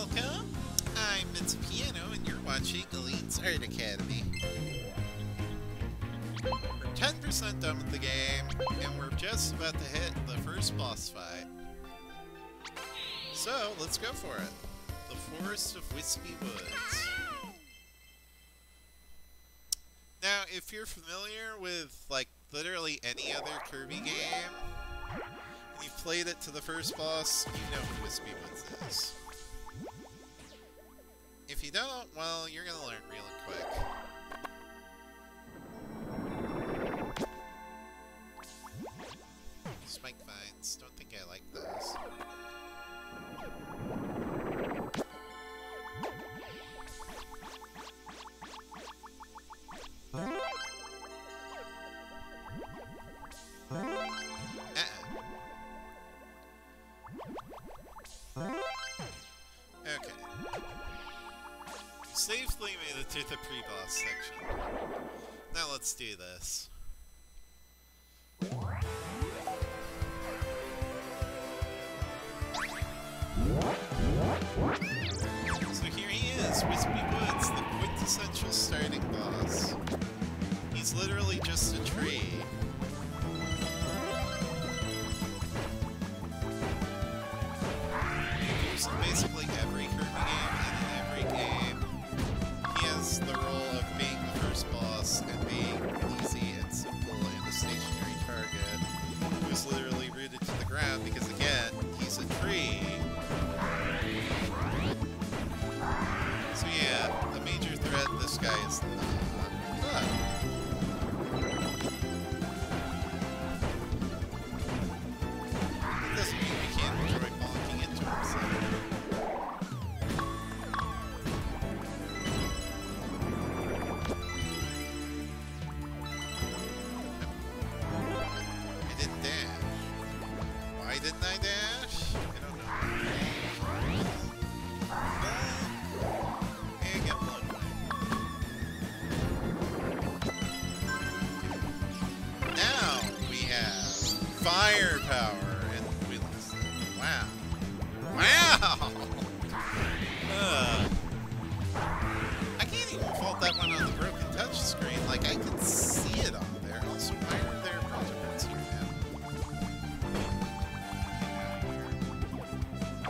welcome. I'm Mitz Piano, and you're watching Elite's Art Academy. We're 10% done with the game, and we're just about to hit the first boss fight. So, let's go for it. The Forest of Whispy Woods. Now, if you're familiar with, like, literally any other Kirby game, and you've played it to the first boss, you know who Whispy Woods is. If you don't, well, you're gonna learn real quick. Spike vines, don't think I like those. Safely made it to the pre-boss section. Now let's do this. So here he is, Whispy Woods, the quintessential starting boss. He's literally just a tree. In basically because, firepower, and we lost. Wow. Wow! Ugh. I can't even fault that one on the broken touch screen. Like, I can see it on there. Also, why are there projects here now? I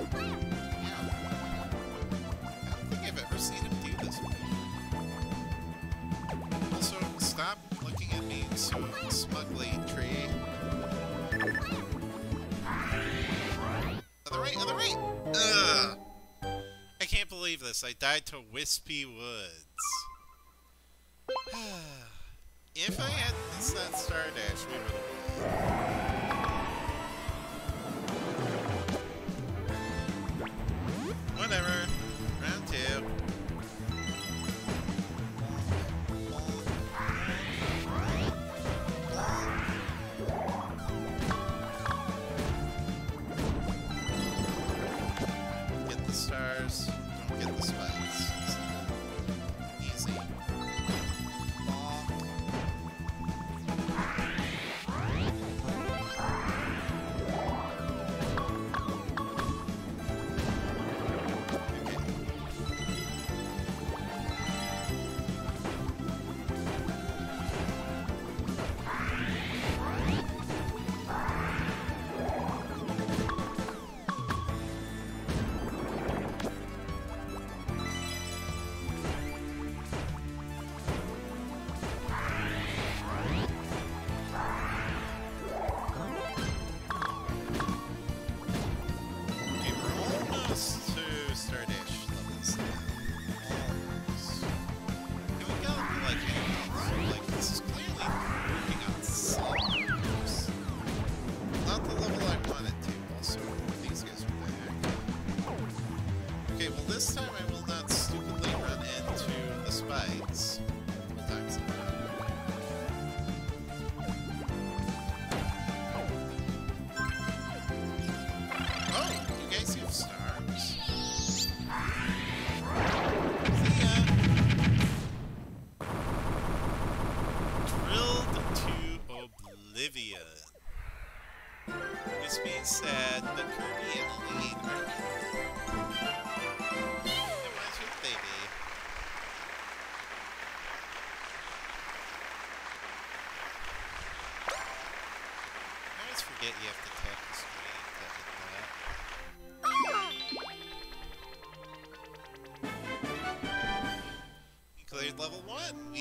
don't think I've ever seen him do this. Also, stop looking at me so smugly, this. I died to Whispy Woods. if I had missed that Star Dash, we would have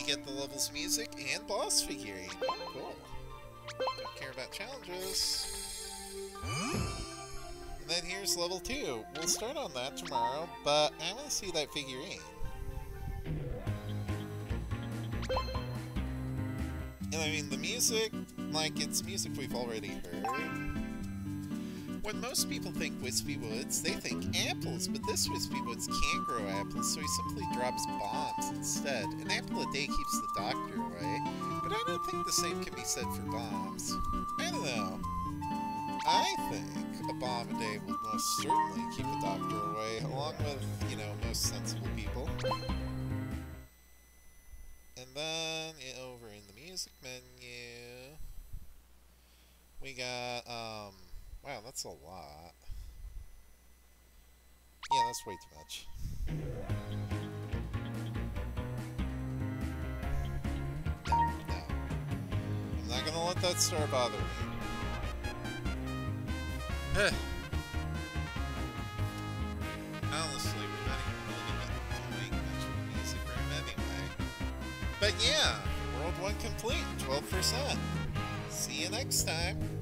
get the levels music and boss figurine. Cool. Don't care about challenges. And then here's level 2. We'll start on that tomorrow, but I want to see that figurine. And I mean, the music, like, it's music we've already heard. When most people think Whispy Woods, they think apples, but this Whispy Woods can't grow apples, so he simply drops bombs instead. An apple a day keeps the doctor away, but I don't think the same can be said for bombs. I don't know. I think a bomb a day will most certainly keep the doctor away, along with, you know, most sensible people. And then, over in the music menu, we got, um, wow, that's a lot. Yeah, that's way too much. No, no. I'm not gonna let that star bother me. Honestly, we're not even really doing much music room anyway. But yeah, World 1 complete, 12%. See you next time.